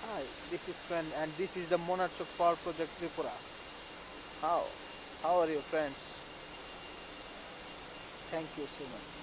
Hi, this is Fran and this is the Monarchak Power Project Tripura. How? How are your friends? Thank you so much.